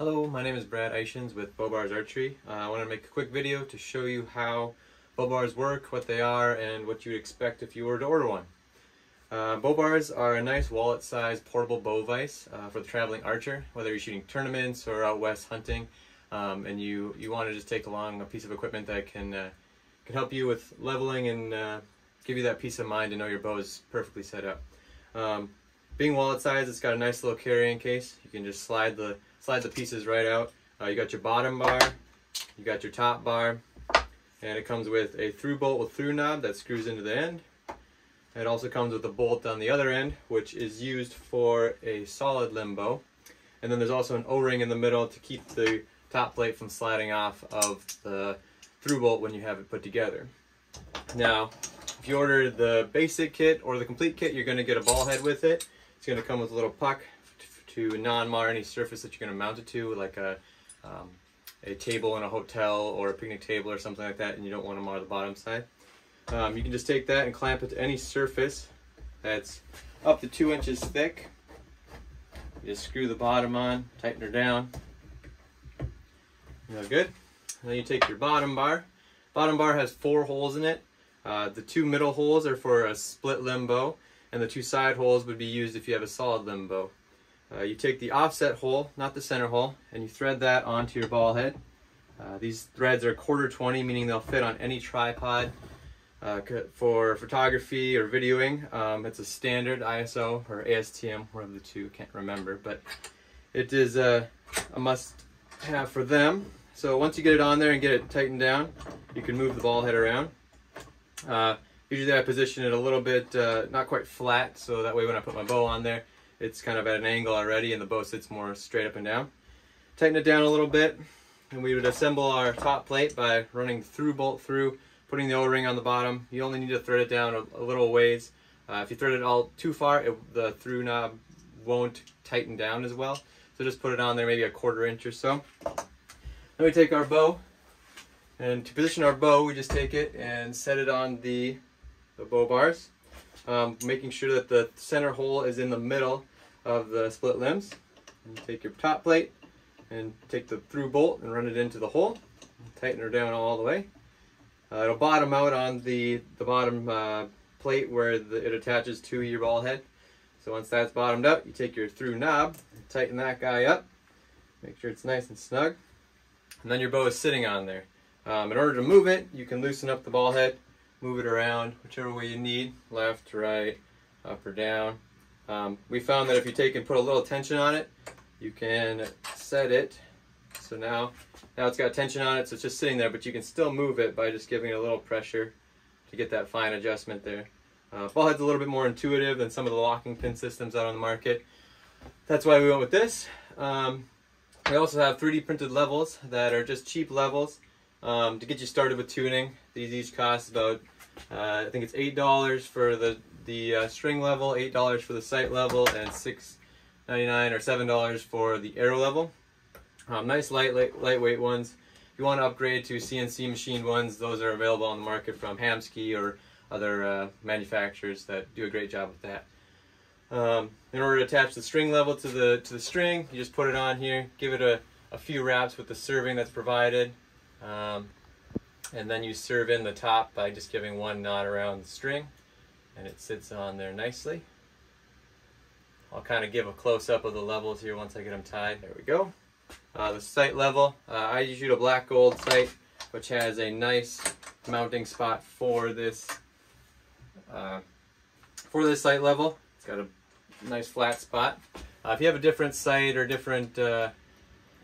Hello, my name is Brad Eichens with BowBars Archery. Uh, I want to make a quick video to show you how bow bars work, what they are, and what you would expect if you were to order one. Uh, bow bars are a nice wallet-sized portable bow vise uh, for the traveling archer, whether you're shooting tournaments or out west hunting, um, and you, you want to just take along a piece of equipment that can, uh, can help you with leveling and uh, give you that peace of mind to know your bow is perfectly set up. Um, being wallet-sized, it's got a nice little carrying case. You can just slide the slide the pieces right out. Uh, you got your bottom bar, you got your top bar, and it comes with a through bolt with through knob that screws into the end. It also comes with a bolt on the other end, which is used for a solid limb bow. And then there's also an O-ring in the middle to keep the top plate from sliding off of the through bolt when you have it put together. Now, if you order the basic kit or the complete kit, you're going to get a ball head with it. It's going to come with a little puck to non-mar any surface that you're going to mount it to, like a, um, a table in a hotel or a picnic table or something like that, and you don't want to mar the bottom side. Um, you can just take that and clamp it to any surface that's up to two inches thick. You just screw the bottom on, tighten her down. You good? And then you take your bottom bar. Bottom bar has four holes in it. Uh, the two middle holes are for a split limb bow, and the two side holes would be used if you have a solid limb bow. Uh, you take the offset hole, not the center hole, and you thread that onto your ball head. Uh, these threads are quarter 20, meaning they'll fit on any tripod. Uh, for photography or videoing, um, it's a standard ISO or ASTM, one of the two, can't remember, but it is a, a must have for them. So once you get it on there and get it tightened down, you can move the ball head around. Uh, usually I position it a little bit, uh, not quite flat, so that way when I put my bow on there, it's kind of at an angle already and the bow sits more straight up and down. Tighten it down a little bit, and we would assemble our top plate by running through bolt through, putting the O-ring on the bottom. You only need to thread it down a, a little ways. Uh, if you thread it all too far, it, the through knob won't tighten down as well. So just put it on there maybe a quarter inch or so. Then we take our bow, and to position our bow, we just take it and set it on the, the bow bars, um, making sure that the center hole is in the middle of the split limbs. And take your top plate and take the through bolt and run it into the hole. Tighten her down all the way. Uh, it'll bottom out on the, the bottom uh, plate where the, it attaches to your ball head. So once that's bottomed up, you take your through knob, and tighten that guy up, make sure it's nice and snug, and then your bow is sitting on there. Um, in order to move it, you can loosen up the ball head, move it around whichever way you need, left, right, up or down. Um, we found that if you take and put a little tension on it, you can set it. So now, now it's got tension on it, so it's just sitting there, but you can still move it by just giving it a little pressure to get that fine adjustment there. Uh, ball head's a little bit more intuitive than some of the locking pin systems out on the market. That's why we went with this. Um, we also have 3D printed levels that are just cheap levels um, to get you started with tuning. These each cost about, uh, I think it's $8 for the, the uh, string level, $8 for the sight level, and $6.99 or $7 for the arrow level. Um, nice light, light, lightweight ones. If you want to upgrade to CNC machined ones, those are available on the market from Hamskea or other uh, manufacturers that do a great job with that. Um, in order to attach the string level to the to the string, you just put it on here, give it a, a few wraps with the serving that's provided, um, and then you serve in the top by just giving one knot around the string, and it sits on there nicely. I'll kind of give a close-up of the levels here once I get them tied. There we go. Uh, the sight level, uh, I shoot a black gold sight, which has a nice mounting spot for this uh, for this sight level. It's got a nice flat spot. Uh, if you have a different sight or different uh,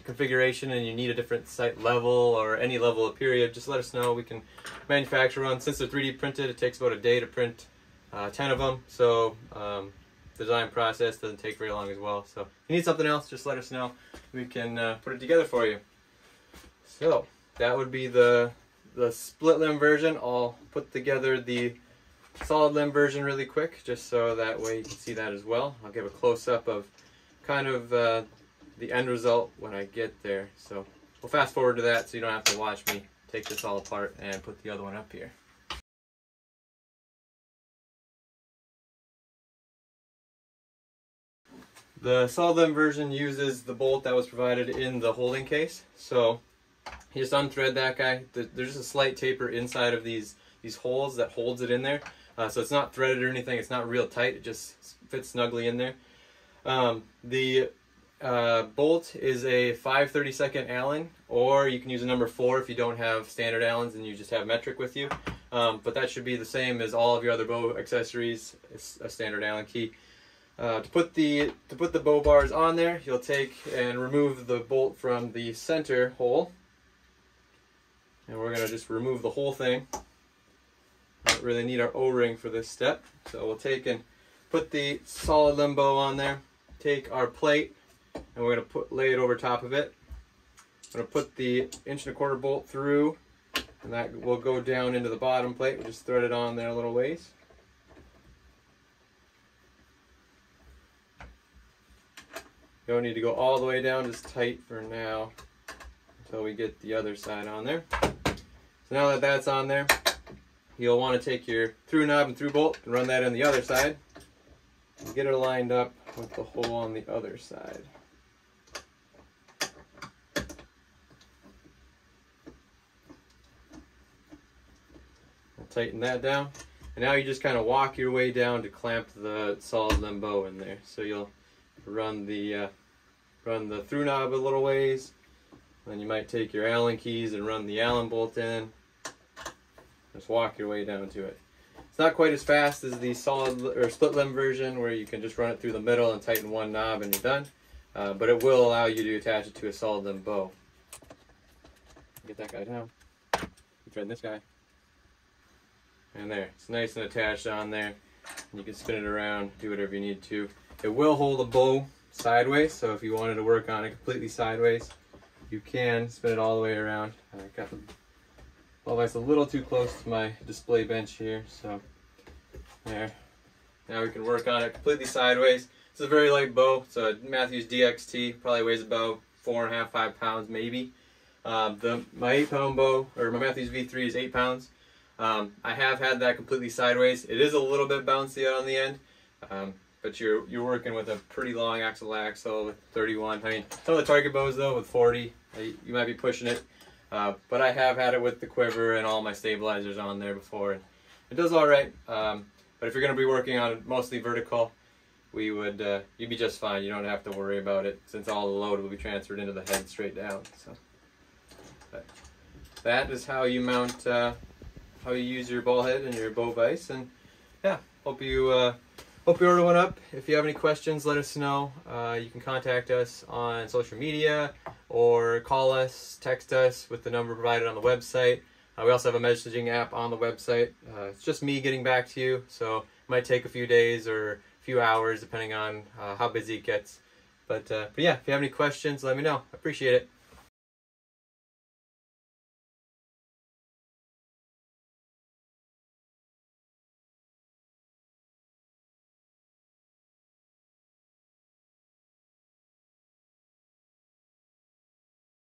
configuration and you need a different sight level or any level of period, just let us know. We can manufacture one. Since they're 3D printed, it takes about a day to print uh, 10 of them. So um, design process doesn't take very long as well. So if you need something else, just let us know. We can uh, put it together for you. So that would be the the split limb version. I'll put together the solid limb version really quick, just so that way you can see that as well. I'll give a close-up of kind of uh, the end result when I get there. So we'll fast forward to that so you don't have to watch me take this all apart and put the other one up here. The solid version uses the bolt that was provided in the holding case. So you just unthread that guy. There's just a slight taper inside of these these holes that holds it in there. Uh, so it's not threaded or anything. It's not real tight. It just fits snugly in there. Um, the uh, bolt is a 5 32nd Allen, or you can use a number 4 if you don't have standard Allens and you just have metric with you. Um, but that should be the same as all of your other bow accessories. It's a standard Allen key. Uh, to put the to put the bow bars on there, you'll take and remove the bolt from the center hole, and we're gonna just remove the whole thing. Don't really need our O-ring for this step, so we'll take and put the solid limb bow on there. Take our plate, and we're gonna put lay it over top of it. I'm gonna put the inch and a quarter bolt through, and that will go down into the bottom plate. We just thread it on there a little ways. You don't need to go all the way down, just tight for now until we get the other side on there. So now that that's on there, you'll want to take your through knob and through bolt and run that in the other side and get it lined up with the hole on the other side. Tighten that down. And now you just kind of walk your way down to clamp the solid limb bow in there. So you'll run the uh, run the through knob a little ways. Then you might take your Allen keys and run the Allen bolt in. Just walk your way down to it. It's not quite as fast as the solid or split limb version where you can just run it through the middle and tighten one knob and you're done. Uh, but it will allow you to attach it to a solid limb bow. Get that guy down. Thread this guy. And there. It's nice and attached on there. You can spin it around, do whatever you need to. It will hold a bow sideways, so if you wanted to work on it completely sideways, you can spin it all the way around. I got the ball vise a little too close to my display bench here, so there. Now we can work on it completely sideways. It's a very light bow. It's a Mathews DXT, probably weighs about four and a half, five pounds maybe. Um, the my eight pound bow, or my Mathews V3 is eight pounds. Um, I have had that completely sideways. It is a little bit bouncy out on the end. Um, but you're you're working with a pretty long axle axle with 31. I mean, some of the target bows though with 40, uh, you might be pushing it. Uh, but I have had it with the quiver and all my stabilizers on there before, and it does all right. Um, but if you're going to be working on mostly vertical, we would uh, you'd be just fine. You don't have to worry about it since all the load will be transferred into the head straight down. So that is how you mount, uh, how you use your ball head and your bow vise, and yeah, hope you uh, Hope you order one up. If you have any questions, let us know. Uh, you can contact us on social media or call us, text us with the number provided on the website. Uh, we also have a messaging app on the website. Uh, it's just me getting back to you, so it might take a few days or a few hours depending on uh, how busy it gets. But, uh, but yeah, if you have any questions, let me know. I appreciate it.